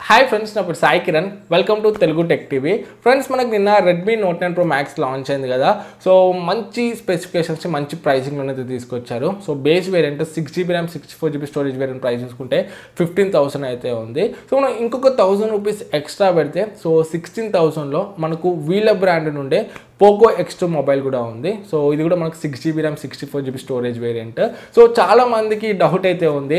Hi friends నా పేరు Sai Kiran. Welcome to Telugu tech TV friends మనకు నిన్న Redmi Note nine Pro Max launch అయింది కదా. సో మంచి స్పెసిఫికేషన్స్ మంచి ప్రైసింగ్లో అయితే తీసుకొచ్చారు. So base variant six GB RAM sixty four GB storage variant price చూసుకుంటే ఫిఫ్టీన్ థౌసండ్ అయితే ఉంది. సో మనం ఇంకొక థౌసండ్ రూపీస్ ఎక్స్ట్రా పెడితే సో సిక్స్టీన్ థౌసండ్లో మనకు వీళ్ళ బ్రాండ్ నుండే పోకో ఎక్స్ టూ మొబైల్ కూడా ఉంది. సో ఇది కూడా మనకు six GB RAM sixty four GB storage variant so చాలా మందికి డౌట్ అయితే ఉంది.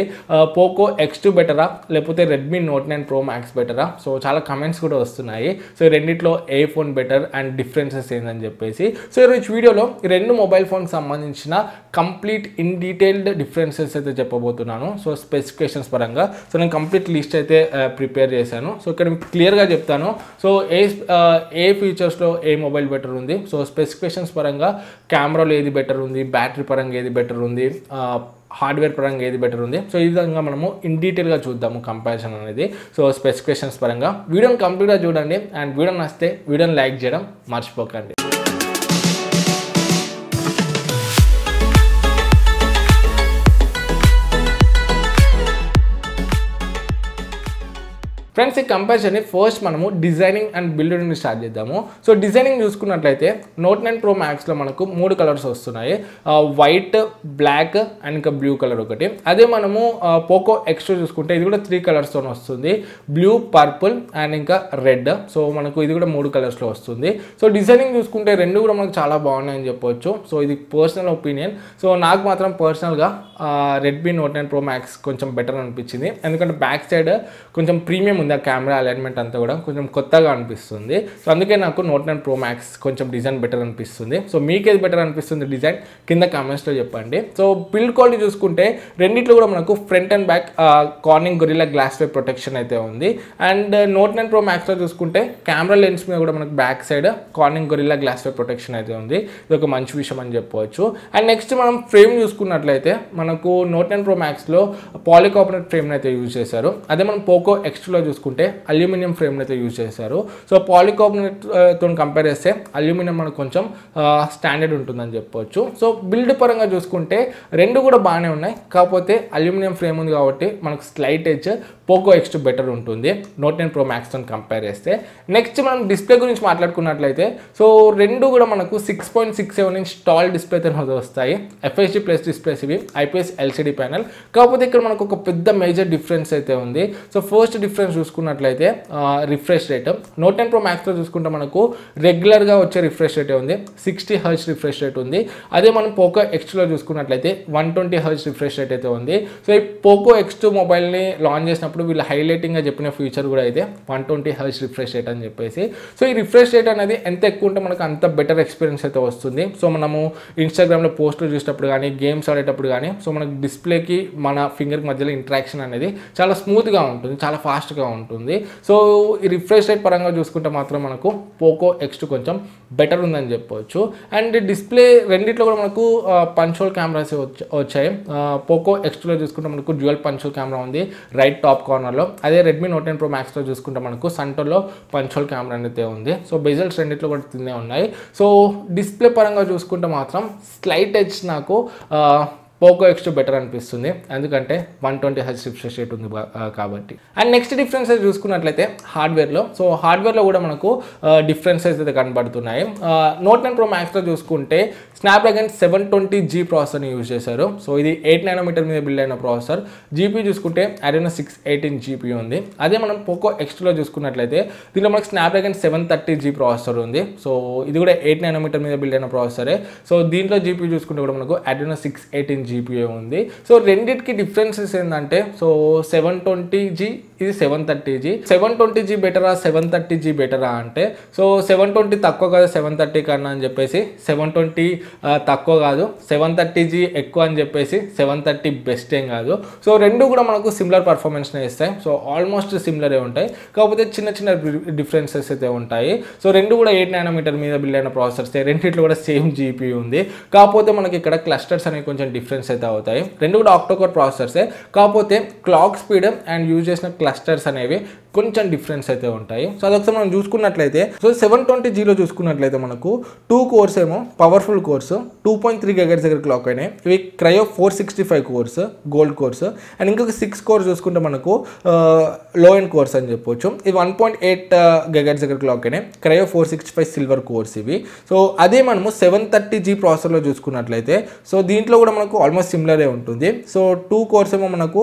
పోకో ఎక్స్ టూ బెటరా లేకపోతే Redmi Note nine Pro Max బెటరా సో చాలా కమెంట్స్ కూడా వస్తున్నాయి. సో రెండిట్లో ఏ ఫోన్ బెటర్ అండ్ డిఫరెన్సెస్ ఏందని చెప్పేసి. సో ఈరోజు వీడియోలో ఈ రెండు మొబైల్ ఫోన్కి సంబంధించిన కంప్లీట్ ఇన్ డీటెయిల్డ్ డిఫరెన్సెస్ అయితే చెప్పబోతున్నాను. సో స్పెసిఫికేషన్స్ పరంగా. సో నేను కంప్లీట్ లిస్ట్ అయితే uh, ప్రిపేర్ చేశాను. సో ఇక్కడ మీకు క్లియర్గా చెప్తాను. సో ఏ uh, ఏ ఫీచర్స్లో ఏ మొబైల్ బెటర్ ఉంది? సో స్పెసిఫికేషన్స్ పరంగా కెమెరాలో ఏది బెటర్ ఉంది బ్యాటరీ పరంగా ఏది బెటర్ ఉంది హార్డ్వేర్ పరంగా ఏది బెటర్ ఉంది. సో ఈ విధంగా మనము ఇన్ డీటెయిల్గా చూద్దాము కంపారిజన్ అనేది. సో స్పెసిఫికేషన్స్ పరంగా. వీడియోని కంప్లీట్గా చూడండి. అండ్ వీడియో నచ్చితే వీడియోని లైక్ చేయడం మర్చిపోకండి. ఫ్రెండ్స్ ఈ కంపారిజన్ని ఫస్ట్ మనము డిజైనింగ్ అండ్ బిల్డ్ నుండి స్టార్ట్ చేద్దాము. సో డిజైనింగ్ చూసుకున్నట్లయితే నోట్ నైన్ ప్రో మ్యాక్స్లో మనకు మూడు కలర్స్ వస్తున్నాయి. వైట్ బ్లాక్ అండ్ ఇంకా బ్లూ కలర్ ఒకటి. అదే మనము పోకో ఎక్స్ట్రా చూసుకుంటే ఇది కూడా త్రీ కలర్స్తో వస్తుంది. బ్లూ పర్పుల్ అండ్ ఇంకా రెడ్ సో మనకు ఇది కూడా మూడు కలర్స్లో వస్తుంది. సో డిజైనింగ్ చూసుకుంటే రెండు కూడా మనకు చాలా బాగున్నాయని చెప్పొచ్చు. సో ఇది పర్సనల్ ఒపీనియన్ సో నాకు మాత్రం పర్సనల్గా Redmi Note nine Pro Max కొంచెం బెటర్ అనిపించింది. ఎందుకంటే బ్యాక్ సైడ్ కొంచెం ప్రీమియం ఉంది ఆ కెమెరా అలైన్మెంట్ అంతా కూడా కొంచెం కొత్తగా అనిపిస్తుంది. సో అందుకే నాకు నోట్ నైన్ ప్రో మ్యాక్స్ కొంచెం డిజైన్ బెటర్ అనిపిస్తుంది. సో మీకేది బెటర్ అనిపిస్తుంది డిజైన్ కింద కామెంట్స్లో చెప్పండి. సో బిల్డ్ క్వాలిటీ చూసుకుంటే రెండిట్లో కూడా మనకు front and back Corning Gorilla Glass way protection అయితే ఉంది. అండ్ నోట్ నైన్ ప్రో మ్యాక్స్లో చూసుకుంటే కెమెరా లెన్స్ మీద కూడా మనకు back side Corning Gorilla Glass వే ప్రొటెక్షన్ అయితే ఉంది. ఇది ఒక మంచి విషయం అని చెప్పవచ్చు. అండ్ నెక్స్ట్ మనం ఫ్రేమ్ చూసుకున్నట్లయితే మనకు నోట్ నైన్ ప్రో మ్యాక్స్లో పాలికాపరేట్ ఫ్రేమ్ అయితే యూజ్ చేశారు. అదే మనం పోకో ఎక్స్ట్రాలో చూసుకుంటే అల్యూమినియం ఫ్రేమ్ని అయితే యూజ్ చేశారు. సో పాలికాపరేట్ కంపేర్ చేస్తే అల్యూమినియం మనకు కొంచెం స్టాండర్డ్ ఉంటుందని చెప్పొచ్చు. సో బిల్డ్ పరంగా చూసుకుంటే రెండు కూడా బాగానే ఉన్నాయి. కాకపోతే అల్యూమినియం ఫ్రేమ్ ఉంది కాబట్టి మనకు slight edge Poco X better ఉంటుంది. నోట్ నైన్ ప్రో మ్యాక్స్తో కంపేర్ చేస్తే. నెక్స్ట్ మనం డిస్ప్లే గురించి మాట్లాడుకున్నట్లయితే సో రెండు కూడా మనకు six point six seven inch tall డిస్ప్లేతో వస్తాయి. ఎఫ్ఎస్డి ప్లస్ డిస్ప్లేస్ ఇవి ఐపీఎస్ ఎల్సిడి ప్యానల్ కాకపోతే ఇక్కడ మనకు ఒక పెద్ద మేజర్ డిఫరెన్స్ అయితే ఉంది. సో ఫస్ట్ డిఫరెన్స్ చూసుకున్నట్లయితే refresh rate Note nine Pro మ్యాక్స్లో చూసుకుంటే మనకు రెగ్యులర్గా వచ్చే రిఫ్రెష్ రేట్ ఉంది. సిక్స్టీ హర్చ్ రిఫ్రెష్ రేట్ ఉంది. అదే మనం పోకో ఎక్స్లో చూసుకున్నట్లయితే one twenty hertz refresh rate అయితే ఉంది. సో ఈ పోకో ఎక్స్ టూ మొబైల్ని లాంచ్ చేసిన చేసినప్పుడు వీళ్ళు హైలైటింగ్గా చెప్పిన ఫీచర్ కూడా అయితే one twenty hertz refresh rate అని చెప్పేసి. సో ఈ రిఫ్రెష్ రేట్ అనేది ఎంత ఎక్కువ ఉంటే మనకు అంత బెటర్ ఎక్స్పీరియన్స్ అయితే వస్తుంది. సో మనము ఇన్స్టాగ్రామ్లో పోస్టులు చూసేటప్పుడు కానీ గేమ్స్ ఆడేటప్పుడు కానీ సో మనకు డిస్ప్లేకి మన ఫింగర్ మధ్యలో ఇంట్రాక్షన్ అనేది చాలా స్మూత్గా ఉంటుంది. చాలా ఫాస్ట్గా ఉంటుంది. సో ఈ రిఫ్రెష్ రేట్ పరంగా చూసుకుంటే మాత్రం మనకు పోకో ఎక్స్ట్ కొంచెం బెటర్ ఉందని చెప్పవచ్చు అండ్ డిస్ప్లే రెండిట్లో కూడా మనకు పంచోల్ కెమెరాస్ వచ్చాయి. పోకో ఎక్స్ట్లో చూసుకుంటే మనకు డ్యూయల్ పంచోల్ కెమెరా ఉంది. రైట్ టాప్ కార్నర్లో. అదే రెడ్మీ నోట్ టెన్ ప్రో మ్యాక్స్లో చూసుకుంటే మనకు సంటోలో పంచోల్ కెమెరా అయితే ఉంది. సో బెజల్స్ రెండిట్లో కూడా తినే ఉన్నాయి. సో డిస్ప్లే పరంగా చూసుకుంటే మాత్రం స్లైట్ ఎడ్జ్ నాకు పోకో ఎక్స్ బెటర్ అనిపిస్తుంది. ఎందుకంటే one twenty H refresh rate ఉంది కాబట్టి. అండ్ నెక్స్ట్ డిఫరెన్సెస్ చూసుకున్నట్లయితే హార్డ్వేర్లో సో హార్డ్వేర్లో కూడా మనకు డిఫరెన్సెస్ అయితే కనబడుతున్నాయి. నోట్ నైన్ ప్రో మ్యాక్స్లో చూసుకుంటే స్నాప్డ్రాగన్ సెవెన్ ట్వంటీ జీ ప్రాసెసర్ని యూజ్ చేశారు. సో ఇది ఎయిట్ నైనోమీటర్ మీద బిల్డ్ అయిన ప్రాసెసర్ జీపీ చూసుకుంటే అరేనా సిక్స్ ఎయిటీన్ జీపీ ఉంది. అదే మనం పోకో ఎక్స్ట్రాలో చూసుకున్నట్లయితే దీంట్లో మనకు Snapdragon seven thirty G processor ఉంది. సో ఇది కూడా ఎయిట్ నైనోమీటర్ మీద బిల్డ్ అయిన ప్రాసెసరే సో దీంట్లో జీపీ చూసుకుంటే కూడా మనకు అడ్రినో సిక్స్ ఎయిటీన్ జీపీఏ ఉంది. సో రెండింటికి డిఫరెన్సెస్ ఏంటంటే సో సెవెన్ ట్వంటీ జీ ఇది seven thirty G seven twenty G బెటరా సెవెన్ థర్టీ జీ బెటరా అంటే? సో సెవెన్ ట్వంటీ తక్కువ కాదు సెవెన్ థర్టీ కన్నా అని చెప్పేసి సెవెన్ ట్వంటీ తక్కువ కాదు సెవెన్ థర్టీ జీ ఎక్కువ అని చెప్పేసి సెవెన్ థర్టీ బెస్ట్ ఏం కాదు. సో రెండు కూడా మనకు సిమిలర్ పర్ఫార్మెన్స్నే ఇస్తాయి. సో ఆల్మోస్ట్ సిమిలరే ఉంటాయి. కాకపోతే చిన్న చిన్న డిఫరెన్సెస్ అయితే ఉంటాయి. సో రెండు కూడా ఎయిట్ నానోమీటర్ మీద బిల్డ్ అయిన ప్రాసెసర్స్ రెండింటిలో కూడా సేమ్ జీపీ ఉంది. కాకపోతే మనకి ఇక్కడ క్లస్టర్స్ అనేవి కొంచెం డిఫరెన్స్ అయితే అవుతాయి. రెండు కూడా ఆక్టోకోర్ ప్రాసెసర్సే కాకపోతే క్లాక్ స్పీడ్ అండ్ యూజ్ చేసిన క్లస్టర్స్ అనేవి కొంచెం డిఫరెన్స్ అయితే ఉంటాయి. సో అదొకసారి మనం చూసుకున్నట్లయితే సో సెవెన్ ట్వంటీ జీలో చూసుకున్నట్లయితే మనకు టూ కోర్స్ ఏమో powerful cores two point three gigahertz దగ్గర క్లాక్ అయినాయి. ఇవి Kryo four sixty five cores gold cores and ఇంకొక సిక్స్ కోర్స్ చూసుకుంటే మనకు లో ఎండ్ కోర్స్ అని చెప్పొచ్చు. ఇది వన్ పాయింట్ ఎయిట్ గగర్స్ దగ్గర క్లాక్ అయినాయి. Kryo four sixty five silver cores ఇవి. సో అదే మనము సెవెన్ థర్టీ జీ ప్రాసెసర్లో చూసుకున్నట్లయితే సో దీంట్లో కూడా మనకు ఆల్మోస్ట్ సిమిలరే ఉంటుంది. సో టూ కోర్స్ ఏమో మనకు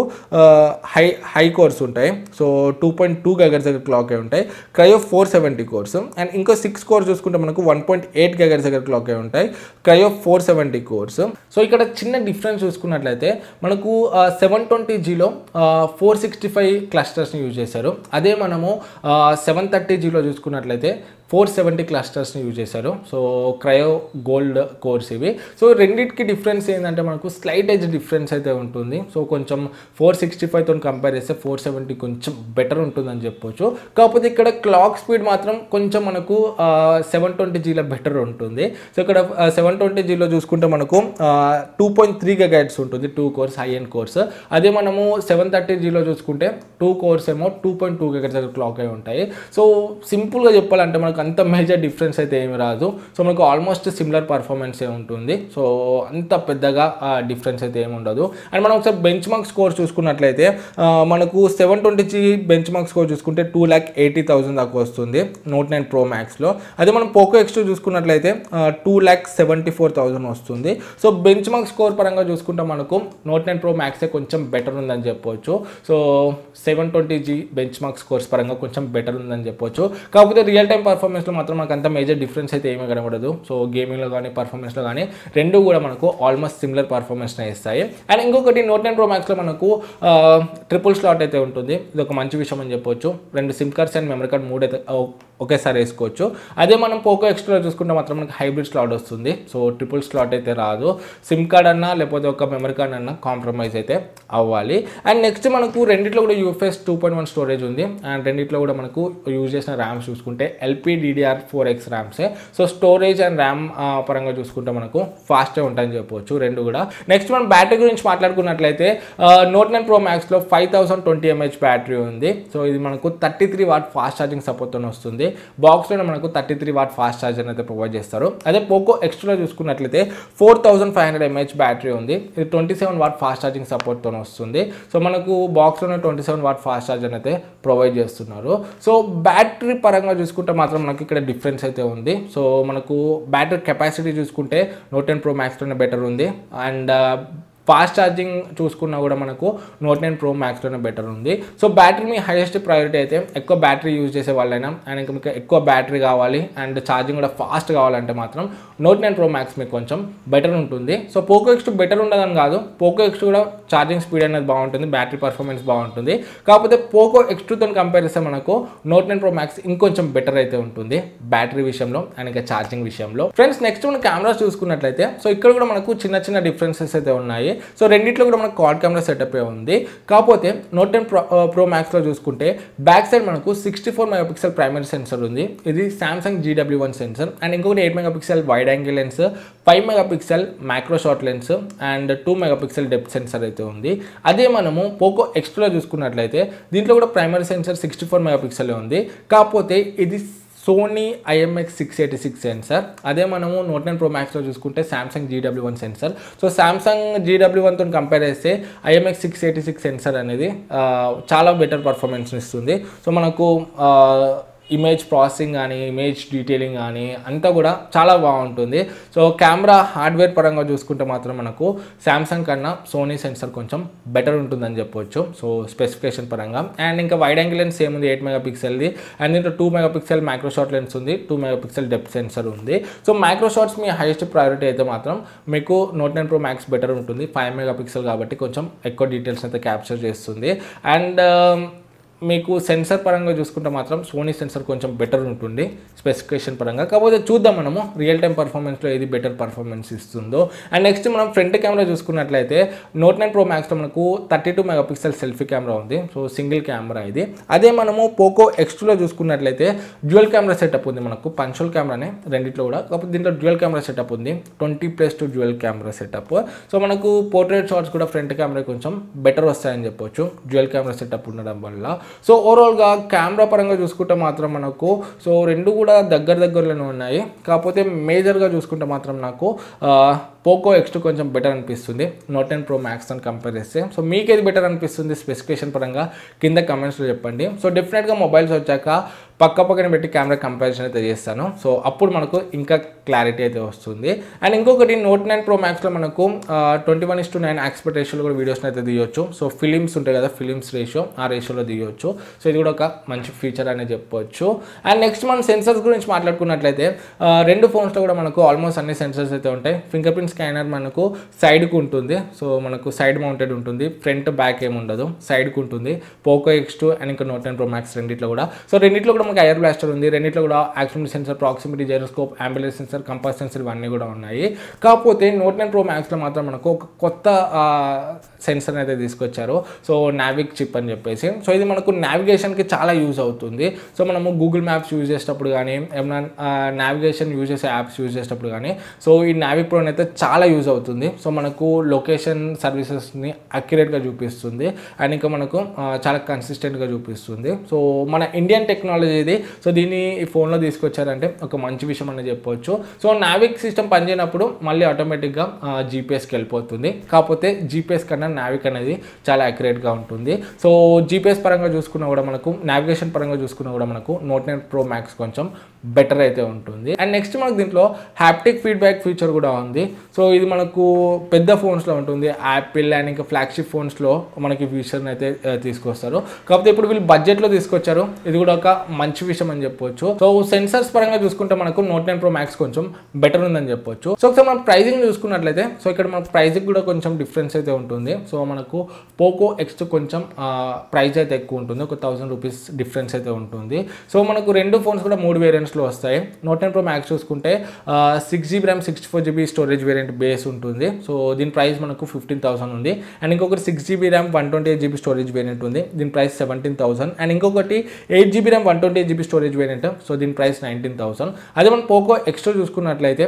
హై హై కోర్స్ ఉంటాయి. So two point two gigahertz దగ్గర క్లాక్ అయి ఉంటాయి. Kryo four seventy cores. And ఇంకో సిక్స్ కోర్స్ చూసుకుంటే మనకు వన్ పాయింట్ ఎయిట్ గగర్స్ దగ్గర క్లాక్ అయి ఉంటాయి. Kryo four seventy cores. So ఇక్కడ చిన్న డిఫరెన్స్ చూసుకున్నట్లయితే మనకు సెవెన్ ట్వంటీ జీలో ఫోర్ సిక్స్టీ ఫైవ్ క్లస్టర్స్ని యూజ్ చేశారు. అదే మనము సెవెన్ థర్టీ జీలో చూసుకున్నట్లయితే ఫోర్ సెవెంటీ క్లస్టర్స్ని యూజ్ చేశారు. సో క్రయో గోల్డ్ కోర్స్ ఇవి. సో రెండింటికి డిఫరెన్స్ ఏంటంటే మనకు స్లైట్ ఎడ్జ్ డిఫరెన్స్ అయితే ఉంటుంది. సో కొంచెం ఫోర్ సిక్స్టీ ఫైవ్తో కంపేర్ చేస్తే ఫోర్ సెవెంటీ కొంచెం బెటర్ ఉంటుంది ఉంటుందని చెప్పొచ్చు. కాకపోతే ఇక్కడ క్లాక్ స్పీడ్ మాత్రం కొంచెం మనకు సెవెన్ ట్వంటీ జీలో బెటర్ ఉంటుంది. సో ఇక్కడ సెవెన్ ట్వంటీ జీలో చూసుకుంటే మనకు టూ పాయింట్ త్రీ గైడ్స్ ఉంటుంది two cores high and cores అదే మనము సెవెన్ థర్టీ జీలో చూసుకుంటే టూ కోర్స్ ఏమో టూ పాయింట్ టూ గైడ్స్ దగ్గర క్లాక్ అయి ఉంటాయి. సో సింపుల్గా చెప్పాలంటే మనకు అంత మేజర్ డిఫరెన్స్ అయితే ఏమి రాదు. సో మనకు ఆల్మోస్ట్ సిమిలర్ పర్ఫార్మెన్స్ ఏ ఉంటుంది. సో అంత పెద్దగా డిఫరెన్స్ అయితే ఏమి ఉండదు. అండ్ మనం ఒకసారి బెంచ్ మార్క్ స్కోర్ చూసుకున్నట్లయితే మనకు seven twenty G benchmark score చూసుకుంటే టూ ల్యాక్ ఎయిటీ థౌసండ్ దాకా వస్తుంది నోట్ నైన్ ప్రో మ్యాక్స్లో అదే మనం పోకో ఎక్స్ టూ చూసుకున్నట్లయితే two lakh seventy four thousand వస్తుంది. సో బెంచ్ మార్క్ స్కోర్ పరంగా చూసుకుంటే మనకు నోట్ నైన్ ప్రో మ్యాక్సే కొంచెం బెటర్ ఉందని చెప్పొచ్చు. So seven twenty G benchmark scores పరంగా కొంచెం బెటర్ ఉందని చెప్పొచ్చు. కాకపోతే రియల్ టైం పర్ఫార్మెన్స్లో మాత్రం మనకు అంత మేజర్ డిఫరెన్స్ అయితే ఏమీ కనబడదు. సో గేమింగ్లో కానీ పర్ఫార్మెన్స్లో కానీ రెండు కూడా మనకు ఆల్మోస్ట్ సిమిలర్ పర్ఫార్మెన్స్ని ఇస్తాయి. అండ్ ఇంకొకటి నోట్ నైన్ ప్రో మ్యాక్స్లో మనకు ట్రిపుల్ స్లాట్ అయితే ఉంటుంది. ఇది ఒక మంచి విషయం అని చెప్పొచ్చు. రెండు SIM cards and memory card మూడు అయితే ఓ- ఒకేసారి వేసుకోవచ్చు. అదే మనం పోకో ఎక్స్ట్రా చూసుకుంటే మాత్రం మనకి హైబ్రిడ్ స్లాట్ వస్తుంది. సో ట్రిపుల్ స్లాట్ అయితే రాదు. సిమ్ కార్డ్ అన్నా లేకపోతే ఒక మెమరీ కార్డ్ అన్నా కాంప్రమైజ్ అయితే అవ్వాలి. అండ్ నెక్స్ట్ మనకు రెండిట్లో కూడా UFS two point one storage ఉంది. అండ్ రెండిట్లో కూడా మనకు యూజ్ చేసిన ర్యామ్స్ చూసుకుంటే ఎల్పీ డిడిఆర్ ఫోర్ ఎక్స్ ర్యామ్సే సో స్టోరేజ్ అండ్ ర్యామ్ పరంగా చూసుకుంటే మనకు ఫాస్ట్గా ఉంటాయని చెప్పవచ్చు రెండు కూడా. నెక్స్ట్ మనం బ్యాటరీ గురించి మాట్లాడుకున్నట్లయితే note nine pro మ్యాక్స్లో five thousand twenty mAh battery ఉంది. సో ఇది మనకు thirty three watt fast charging సపోర్ట్తో వస్తుంది. బాక్స్లో మనకు thirty three watt fast charger అయితే ప్రొవైడ్ చేస్తారు. అదే పోకో ఎక్స్ట్రా చూసుకున్నట్లయితే four thousand five hundred mAh battery ఉంది. ఇది twenty seven watt fast charging సపోర్ట్తో వస్తుంది. సో మనకు బాక్స్లోనే twenty seven watt fast charger అయితే ప్రొవైడ్ చేస్తున్నారు. సో బ్యాటరీ పరంగా చూసుకుంటే మాత్రం మనకి ఇక్కడ డిఫరెన్స్ అయితే ఉంది. సో మనకు బ్యాటరీ కెపాసిటీ చూసుకుంటే నోట్ టెన్ ప్రో మ్యాక్స్లోనే బెటర్ ఉంది. అండ్ ఫాస్ట్ ఛార్జింగ్ చూసుకున్నా కూడా మనకు నోట్ నైన్ ప్రో మ్యాక్స్లోనే బెటర్ ఉంది. సో బ్యాటరీ మీ హైయెస్ట్ ప్రయారిటీ అయితే ఎక్కువ బ్యాటరీ యూజ్ చేసే వాళ్ళైనా అండ్ ఇంకా మీకు ఎక్కువ బ్యాటరీ కావాలి అండ్ ఛార్జింగ్ కూడా ఫాస్ట్ కావాలంటే మాత్రం నోట్ నైన్ ప్రో మ్యాక్స్ మీకు కొంచెం బెటర్ ఉంటుంది. సో పోకో ఎక్స్ బెటర్ ఉండదని కాదు. పోకో ఎక్స్ కూడా ఛార్జింగ్ స్పీడ్ అనేది బాగుంటుంది బ్యాటరీ పర్ఫార్మెన్స్ బాగుంటుంది. కాకపోతే పోకో ఎక్స్ టూతో కంపేర్ చేస్తే మనకు నోట్ నైన్ ప్రో మ్యాక్స్ ఇంకొంచెం బెటర్ అయితే ఉంటుంది బ్యాటరీ విషయంలో అండ్ ఇంకా ఛార్జింగ్ విషయంలో. ఫ్రెండ్స్ నెక్స్ట్ మనం కెమెరాస్ చూసుకున్నట్లయితే సో ఇక్కడ కూడా మనకు చిన్న చిన్న డిఫరెన్సెస్ అయితే ఉన్నాయి. సో రెండింటిలో కూడా మనకు క్వాడ్ కెమెరా సెటప్ ఉంది. కాకపోతే నోట్ టెన్ ప్రో ప్రో మ్యాక్స్లో చూసుకుంటే బ్యాక్ సైడ్ మనకు sixty four megapixel primary sensor ఉంది. ఇది Samsung GW one sensor and ఇంకొకటి eight megapixel wide angle lens five megapixel micro shot lens and two megapixel depth sensor అయితే ఉంది. అదే మనము పోకో ఎక్స్ట్రాలో చూసుకున్నట్లయితే దీంట్లో కూడా primary sensor sixty four megapixel ఉంది. కాకపోతే ఇది Sony IMX six eighty six sensor అదే మనము నోట్ నైన్ ప్రో మ్యాక్స్లో చూసుకుంటే Samsung GW one sensor so Samsung GW వన్తో compare చేస్తే IMX six eighty six sensor అనేది చాలా బెటర్ పర్ఫార్మెన్స్ ఇస్తుంది. సో మనకు ఇమేజ్ ప్రాసెసింగ్ కానీ ఇమేజ్ డీటెయిలింగ్ కానీ అంతా కూడా చాలా బాగుంటుంది. సో కెమెరా హార్డ్వేర్ పరంగా చూసుకుంటే మాత్రం మనకు శాంసంగ్ కన్నా సోనీ సెన్సర్ కొంచెం బెటర్ ఉంటుందని చెప్పొచ్చు. సో స్పెసిఫికేషన్ పరంగా. అండ్ ఇంకా వైడ్ యాంగిల్ లెన్స్ ఏముంది? ఎయిట్ మెగా పిక్సెల్ది అండ్ దీంట్లో two megapixel micro shot lens ఉంది. Two megapixel depth sensor ఉంది. సో మైక్రోషాట్స్ మీ హైయెస్ట్ ప్రయారిటీ అయితే మాత్రం మీకు Note nine Pro Max better ఉంటుంది. ఫైవ్ మెగా పిక్సెల్ కాబట్టి కొంచెం ఎక్కువ డీటెయిల్స్ అయితే క్యాప్చర్ చేస్తుంది. అండ్ మీకు సెన్సర్ పరంగా చూసుకుంటే మాత్రం సోనీ సెన్సర్ కొంచెం బెటర్ ఉంటుంది స్పెసిఫికేషన్ పరంగా. కాకపోతే చూద్దాం మనము రియల్ టైం పర్ఫార్మెన్స్లో ఏది బెటర్ పర్ఫార్మెన్స్ ఇస్తుందో. అండ్ నెక్స్ట్ మనం ఫ్రంట్ కెమెరా చూసుకున్నట్లయితే నోట్ నైన్ ప్రో మ్యాక్స్లో మనకు thirty two megapixel selfie camera ఉంది. సో సింగిల్ కెమెరా ఇది. అదే మనము పోకో ఎక్స్టూలో చూసుకున్నట్లయితే డ్యూయల్ కెమెరా సెటప్ ఉంది మనకు. పంచువల్ కెమెరానే రెండిట్లో కూడా. కాకపోతే దీంట్లో డ్యూయల్ కెమెరా సెటప్ ఉంది. Twenty plus two dual camera setup so మనకు పోర్ట్రేట్ షాట్స్ కూడా ఫ్రంట్ కెమెరా కొంచెం బెటర్ వస్తాయని చెప్పొచ్చు. డ్యూయల్ కెమెరా సెటప్ ఉండడం వల్ల. సో ఓవరాల్గా కెమెరా పరంగా చూసుకుంటే మాత్రం మనకు సో రెండు కూడా దగ్గర దగ్గరలోనే ఉన్నాయి. కాకపోతే మేజర్గా చూసుకుంటే మాత్రం నాకు పోకో ఎక్స్ కొంచెం బెటర్ అనిపిస్తుంది. నోట్ టెన్ ప్రో మ్యాక్స్ అని కంపేర్ చేస్తే. సో మీకు ఏది బెటర్ అనిపిస్తుంది? స్పెసిఫికేషన్ పరంగా కింద కమెంట్స్లో చెప్పండి. సో డెఫినెట్గా మొబైల్స్ వచ్చాక పక్క పక్కన పెట్టి కెమెరా కంపారిజన్ అయితే చేస్తాను. సో అప్పుడు మనకు ఇంకా క్లారిటీ అయితే వస్తుంది. అండ్ ఇంకొకటి నోట్ నైన్ ప్రో మ్యాక్స్లో మనకు twenty one is to nine aspect రేషియోలో కూడా వీడియోస్ని అయితే తీయొచ్చు సో ఫిలిమ్స్ ఉంటాయి కదా ఫిలిమ్స్ రేషియో ఆ రేషియోలో తీయొచ్చు సో ఇది కూడా ఒక మంచి ఫీచర్ అనేది చెప్పొచ్చు. అండ్ నెక్స్ట్ మనం సెన్సర్స్ గురించి మాట్లాడుకున్నట్లయితే రెండు ఫోన్స్లో కూడా మనకు ఆల్మోస్ట్ అన్ని సెన్సర్స్ అయితే ఉంటాయి. ఫింగర్ ప్రింట్ స్కానర్ మనకు సైడ్కు ఉంటుంది. సో మనకు సైడ్ మౌంటెడ్ ఉంటుంది. ఫ్రంట్ బ్యాక్ ఏమి ఉండదు. సైడ్కు ఉంటుంది. పోకో ఎక్స్ టూ అండ్ ఇంకా నోట్ టెన్ ప్రో మ్యాక్స్ రెండిట్లో కూడా. సో రెండిట్లో కూడా మనకి ఎయిర్ బ్లాస్టర్ ఉంది. రెండిట్లో కూడా accelerometer sensor proximity gyroscope ambient sensor compass sensor ఇవన్నీ కూడా ఉన్నాయి. కాకపోతే నోట్ నైన్ ప్రో మ్యాక్స్లో మాత్రం మనకు ఒక కొత్త సెన్సర్ అయితే తీసుకొచ్చారు. సో నావిక్ చిప్ అని చెప్పేసి. సో ఇది మనకు నావిగేషన్కి చాలా యూజ్ అవుతుంది. సో మనము గూగుల్ మ్యాప్స్ యూజ్ చేసేటప్పుడు కానీ ఏమైనా నావిగేషన్ యూజ్ చేసే యాప్స్ యూజ్ చేసేటప్పుడు కానీ సో ఈ నావిక్ ప్రో అయితే చాలా యూజ్ అవుతుంది. సో మనకు లొకేషన్ సర్వీసెస్ని అక్యురేట్గా చూపిస్తుంది. అండ్ ఇంకా మనకు చాలా కన్సిస్టెంట్గా చూపిస్తుంది. సో మన ఇండియన్ టెక్నాలజీ ఇది. సో దీన్ని ఈ ఫోన్లో తీసుకొచ్చారంటే ఒక మంచి విషయం అని చెప్పొచ్చు. సో నావిక్ సిస్టమ్ పనిచేయనప్పుడు మళ్ళీ ఆటోమేటిక్గా జీపీఎస్కి వెళ్ళిపోతుంది. కాకపోతే జీపీఎస్ కన్నా నావిక్ అనేది చాలా అక్యురేట్గా ఉంటుంది. సో జీపీఎస్ పరంగా చూసుకున్నా కూడా మనకు నావిగేషన్ పరంగా చూసుకున్నా కూడా మనకు నోట్ నైన్ ప్రో మ్యాక్స్ కొంచెం బెటర్ అయితే ఉంటుంది. అండ్ నెక్స్ట్ మనకు దీంట్లో హ్యాప్టిక్ ఫీడ్బ్యాక్ ఫీచర్ కూడా ఉంది. సో ఇది మనకు పెద్ద ఫోన్స్లో ఉంటుంది. యాపిల్ అండ్ ఇంకా ఫ్లాగ్షిప్ ఫోన్స్లో మనకి ఫీచర్ని అయితే uh, తీసుకొస్తారు. కాకపోతే ఇప్పుడు వీళ్ళు బడ్జెట్లో తీసుకొచ్చారు. ఇది కూడా ఒక మంచి విషయం అని చెప్పొచ్చు. సో సెన్సర్స్ పరంగా చూసుకుంటే మనకు నోట్ నైన్ ప్రో మ్యాక్స్ కొంచెం బెటర్ ఉందని చెప్పొచ్చు. సో ఒకసారి మనం ప్రైజింగ్ చూసుకున్నట్లయితే సో ఇక్కడ మనకు ప్రైజింగ్ కూడా కొంచెం డిఫరెన్స్ అయితే ఉంటుంది. సో మనకు పోకో ఎక్స్ కొంచెం uh, ప్రైస్ అయితే ఎక్కువ ఉంటుంది. ఒక థౌసండ్ రూపీస్ డిఫరెన్స్ అయితే ఉంటుంది. సో మనకు రెండు ఫోన్స్ కూడా మూడు వేరియంట్స్లో వస్తాయి నోట్ టెన్ ప్రో మ్యాక్స్ చూసుకుంటే six GB RAM sixty four GB storage variant base ఉంటుంది సో దీని ప్రైస్ మనకు ఫిఫ్టీన్ థౌసండ్ ఉంది అండ్ ఇంకొకటి six GB RAM one twenty eight GB storage variant ఉంది దీని ప్రైస్ సెవెంటీన్ థౌసండ్ అండ్ ఇంకొకటి eight GB RAM one twenty eight GB storage variant so దీని price nineteen thousand అదే మనం పోకో ఎక్స్ట్రా చూసుకున్నట్లయితే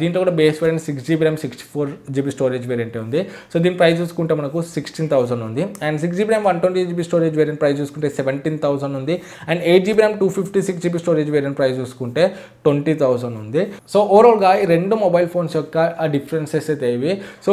దీంట్లో కూడా base variant six GB RAM sixty four GB storage variant ఉంది సో దీని ప్రైస్ చూసుకుంటే మనకు సిక్స్టీన్ థౌసండ్ ఉంది and six GB RAM one twenty GB storage variant price చూసుకుంటే సెవెంటీన్ థౌసండ్ ఉంది and eight GB RAM two fifty six GB storage variant price చూసుకుంటే twenty thousand ఉంది. So ఓవరాల్గా ఈ రెండు మొబైల్ ఫోన్స్ యొక్క డిఫరెన్సెస్ అయితే ఇవి. సో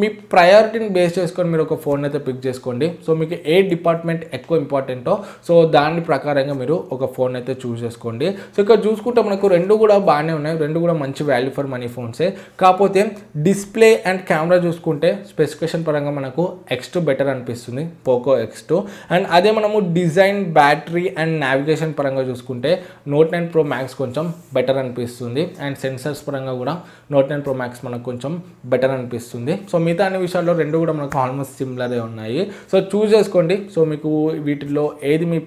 మీ ప్రయారిటీని బేస్ చేసుకొని మీరు ఒక ఫోన్ అయితే పిక్ చేసుకోండి. సో మీకు ఏ డిపార్ట్మెంట్ ఎక్కువ ఇంపార్టెంటో సో దాని ప్రకారంగా మీరు ఒక ఫోన్ అయితే చూస్ చేసుకోండి. సో ఇక్కడ చూసుకుంటే మనకు రెండు కూడా బాగానే ఉన్నాయి. రెండు కూడా మంచి వాల్యూ ఫర్ మనీ ఫోన్సే కాకపోతే డిస్ప్లే అండ్ కెమెరా చూసుకుంటే స్పెసిఫికేషన్ పరంగా మనకు ఎక్స్ టూ బెటర్ అనిపిస్తుంది. పోకో ఎక్స్ టూ అండ్ అదే మనము డిజైన్ బ్యాటరీ అండ్ నావిగేషన్ పరంగా చూసుకుంటే నోట్ నైన్ ప్రో మ్యాక్స్ కొంచెం బెటర్ అనిపిస్తుంది. అండ్ సెన్సర్స్ పరంగా కూడా నోట్ నైన్ ప్రో మ్యాక్స్ మనకు కొంచెం బెటర్ అనిపిస్తుంది. సో మిగతా అన్ని విషయాల్లో రెండు కూడా మనకు ఆల్మోస్ట్ సిమిలరే ఉన్నాయి. సో చూస్ చేసుకోండి. సో మీకు వీటిలో ఏది మీ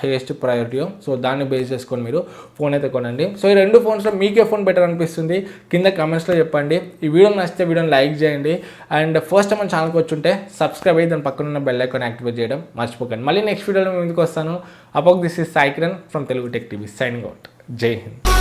హైయెస్ట్ ప్రయారిటీ సో దాన్ని బేస్ చేసుకొని మీరు ఫోన్ అయితే కొనండి. సో ఈ రెండు ఫోన్స్లో మీకే ఫోన్ బెటర్ అనిపిస్తుంది. కింద కమెంట్స్లో చెప్పండి. ఈ వీడియో నచ్చితే వీడియోని లైక్ చేయండి. అండ్ ఫస్ట్ మన ఛానల్కి వచ్చుంటే సబ్స్క్రైబ్ అయ్యి దాని పక్కన ఉన్న బెల్ ఐకాన్ యాక్టివేట్ చేయడం మర్చిపోకండి. మళ్ళీ నెక్స్ట్ వీడియోలో మేము ముందుకు వస్తాను. అపోక్ this is Sai Kiran from Telugu tech TV signing out Jai Hind